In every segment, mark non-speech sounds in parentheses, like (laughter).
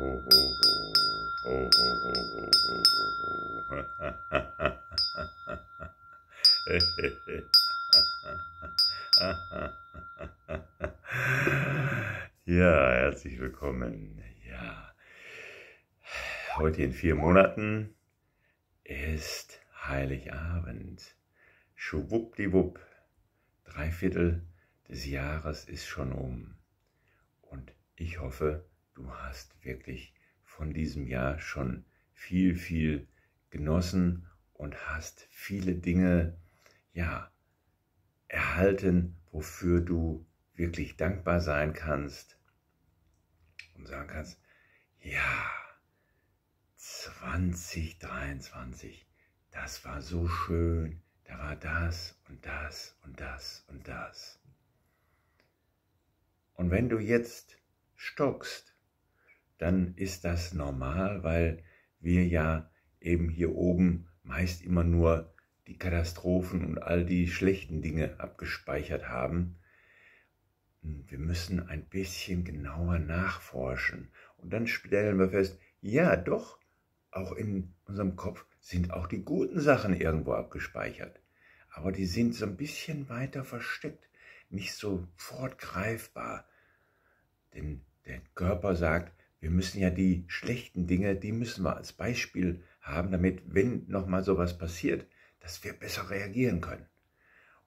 (laughs) Ja, herzlich willkommen. Ja, heute in vier Monaten ist Heiligabend. Schwuppdiwupp, drei Viertel des Jahres ist schon um. Und ich hoffe, du hast wirklich von diesem Jahr schon viel, viel genossen und hast viele Dinge, ja, erhalten, wofür du wirklich dankbar sein kannst und sagen kannst, ja, 2023, das war so schön, da war das und das und das und das. Und wenn du jetzt stockst, dann ist das normal, weil wir ja eben hier oben meist immer nur die Katastrophen und all die schlechten Dinge abgespeichert haben. Wir müssen ein bisschen genauer nachforschen und dann stellen wir fest, ja doch, auch in unserem Kopf sind auch die guten Sachen irgendwo abgespeichert, aber die sind so ein bisschen weiter versteckt, nicht so fortgreifbar. Denn der Körper sagt, wir müssen ja die schlechten Dinge, die müssen wir als Beispiel haben, damit, wenn nochmal sowas passiert, dass wir besser reagieren können.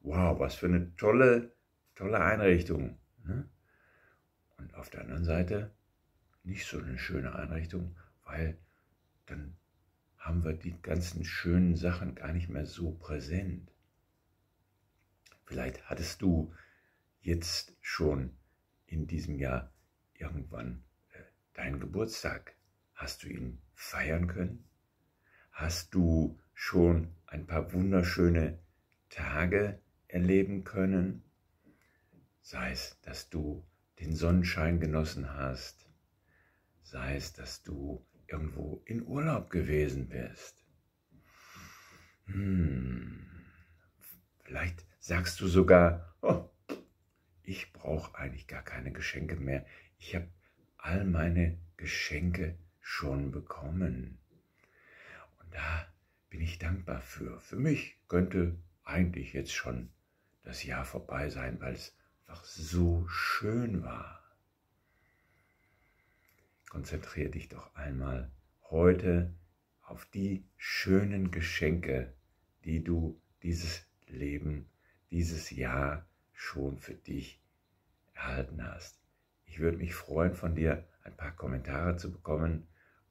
Wow, was für eine tolle, tolle Einrichtung. Ne? Und auf der anderen Seite nicht so eine schöne Einrichtung, weil dann haben wir die ganzen schönen Sachen gar nicht mehr so präsent. Vielleicht hattest du jetzt schon in diesem Jahr irgendwann deinen Geburtstag. Hast du ihn feiern können? Hast du schon ein paar wunderschöne Tage erleben können? Sei es, dass du den Sonnenschein genossen hast, sei es, dass du irgendwo in Urlaub gewesen bist. Hm, vielleicht sagst du sogar, oh, ich brauche eigentlich gar keine Geschenke mehr. Ich habe all meine Geschenke schon bekommen. Und da bin ich dankbar für. Für mich könnte eigentlich jetzt schon das Jahr vorbei sein, weil es einfach so schön war. Konzentriere dich doch einmal heute auf die schönen Geschenke, die du dieses Leben, dieses Jahr schon für dich. Ich würde mich freuen, von dir ein paar Kommentare zu bekommen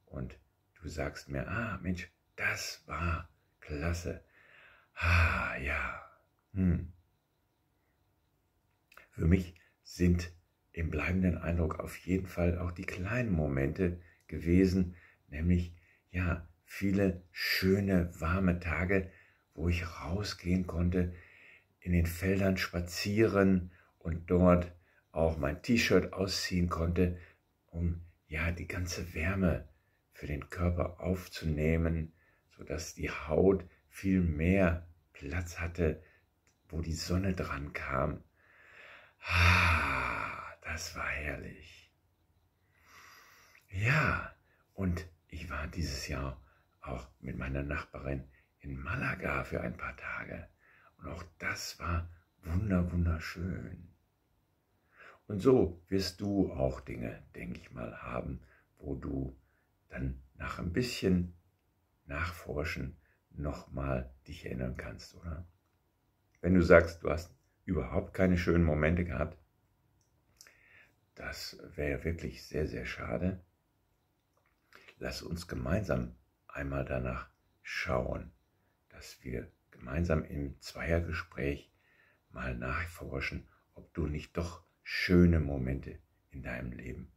und du sagst mir, ah Mensch, das war klasse. Ah ja. Hm. Für mich sind im bleibenden Eindruck auf jeden Fall auch die kleinen Momente gewesen, nämlich ja, viele schöne, warme Tage, wo ich rausgehen konnte, in den Feldern spazieren und dort auch mein T-Shirt ausziehen konnte, um ja die ganze Wärme für den Körper aufzunehmen, sodass die Haut viel mehr Platz hatte, wo die Sonne dran kam. Ah, das war herrlich. Ja, und ich war dieses Jahr auch mit meiner Nachbarin in Malaga für ein paar Tage. Und auch das war wunder, wunderschön. Und so wirst du auch Dinge, denke ich mal, haben, wo du dann nach ein bisschen Nachforschen nochmal dich erinnern kannst, oder? Wenn du sagst, du hast überhaupt keine schönen Momente gehabt, das wäre wirklich sehr, sehr schade. Lass uns gemeinsam einmal danach schauen, dass wir gemeinsam im Zweiergespräch mal nachforschen, ob du nicht doch schöne Momente in deinem Leben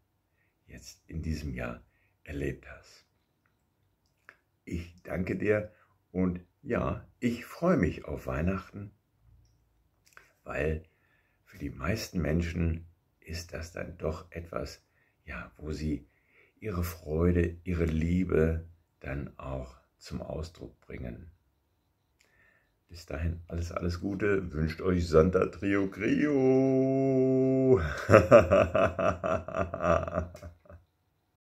jetzt in diesem Jahr erlebt hast. Ich danke dir und ja, ich freue mich auf Weihnachten, weil für die meisten Menschen ist das dann doch etwas, ja, wo sie ihre Freude, ihre Liebe dann auch zum Ausdruck bringen. Bis dahin alles, alles Gute. Wünscht euch Santa Trio Crio. Ooh. (laughs)